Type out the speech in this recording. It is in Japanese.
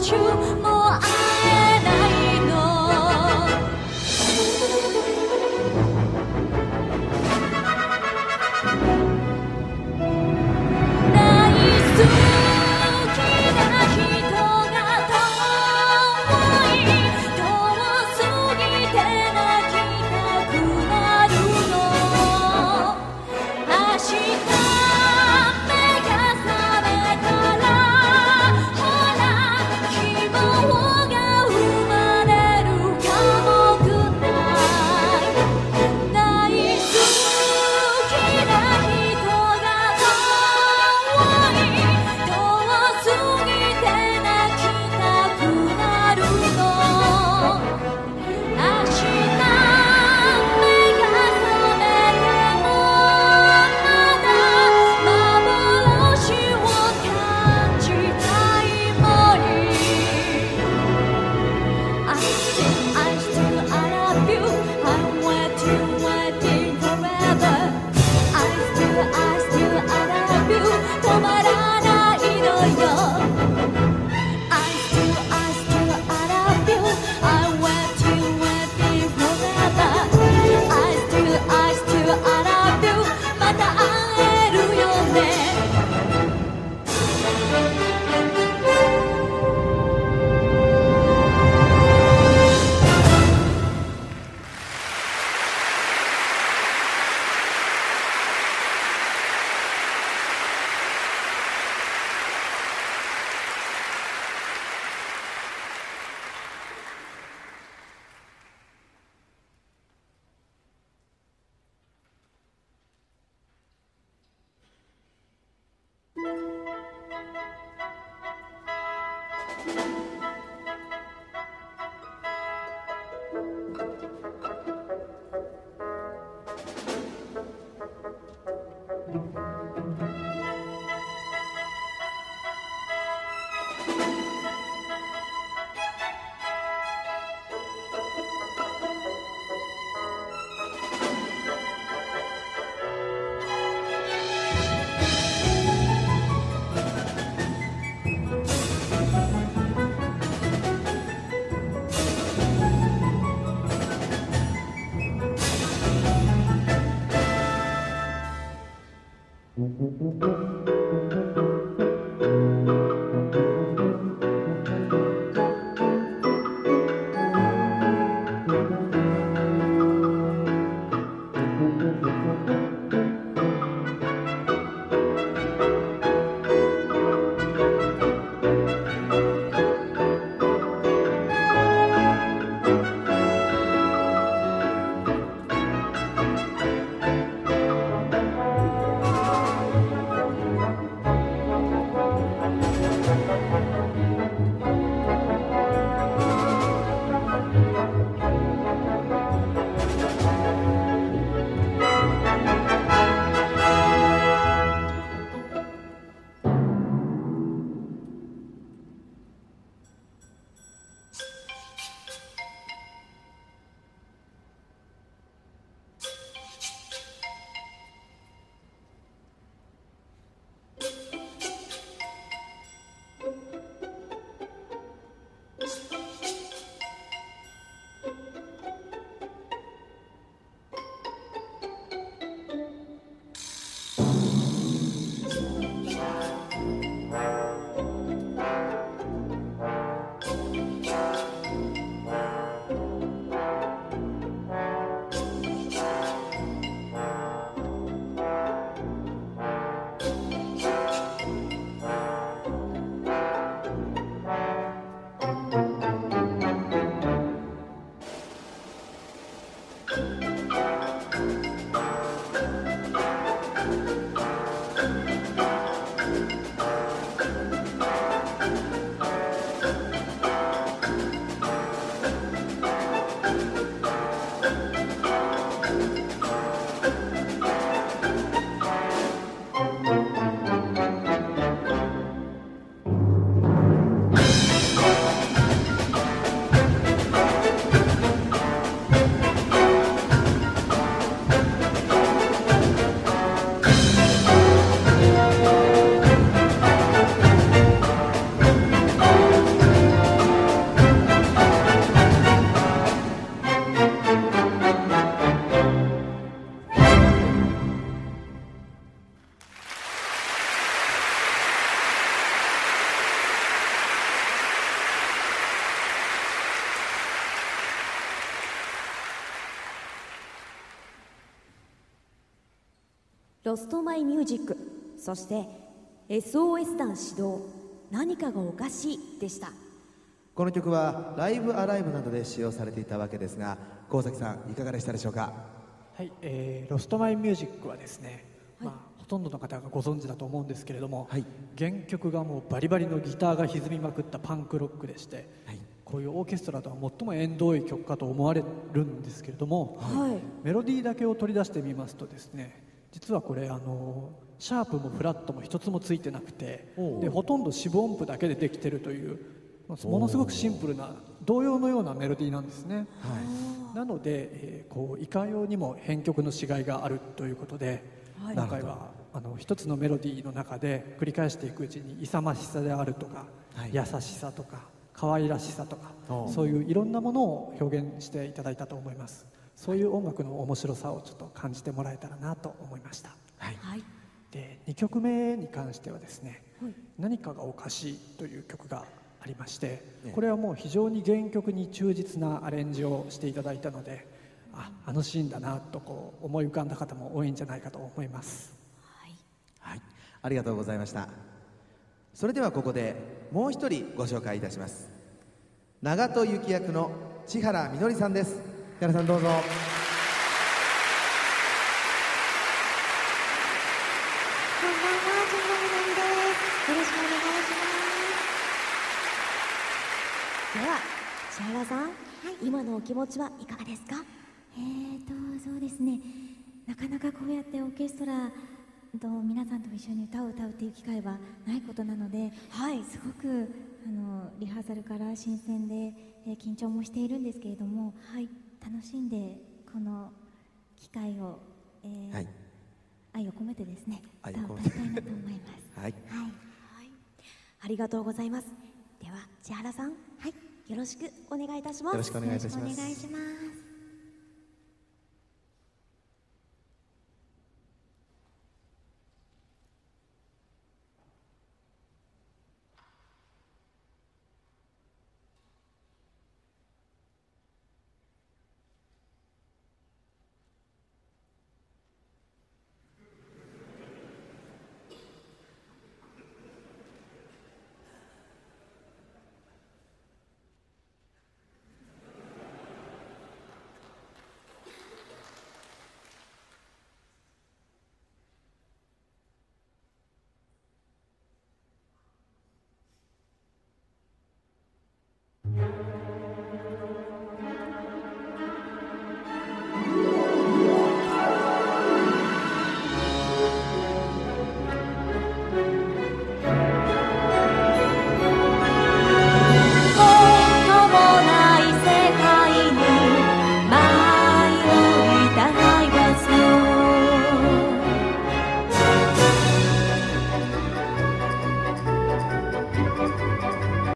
true. ロストマイミュージックそして SOS 団指導何かがおかしいでした。この曲は Live Alive などで使用されていたわけですが高崎さんいかがでしたでしょうか？はい、えー、 Lost my music はですね、まあ、ほとんどの方がご存知だと思うんですけれども、はい。原曲がもうバリバリのギターが歪みまくったパンクロックでして、はい。こういうオーケストラとは最も縁遠い曲かと思われるんですけれども、はいメロディーだけを取り出してみますとですね実はこれあのシャープもフラットも一つもついてなくてでほとんど四分音符だけでできてるというまあものすごくシンプルな童謡のようなメロディーなんですね。なので、えーこういかようにも編曲の違いがあるということで、はい。今回はあの一つのメロディーの中で繰り返していくうちに勇ましさであるとか、はい。優しさとか可愛らしさとかそういういろんなものを表現していただいたと思いますそういう音楽の面白さをちょっと感じてもらえたらなと思いました。はい。はい。で2曲目に関してはですねはい「何かがおかしい」という曲がありましてええ。これはもう非常に原曲に忠実なアレンジをしていただいたのでああのシーンだなとこう思い浮かんだ方も多いんじゃないかと思います。はい。はい、ありがとうございました。それではここでもう一人ご紹介いたします。長門幸役の千原みのりさんです千原さんどうぞこんばんは、ジョンみのりです。よろしくお願いしでは千原さん、今のお気持ちはいかがですか。えーと、そうですね。なかなかこうやってオーケストラと皆さんと一緒に歌を歌うっていう機会はないことなので、はいすごくあのリハーサルから新鮮で、えー緊張もしているんですけれども、はい楽しんでこの機会を、えーはい。愛を込めてですね、愛歌を歌いたいなと思います。はい。はい。はい。ありがとうございます。では千原さん。はい。よろしくお願いいたします。よろしくお願いいたします。よろしくお願いします。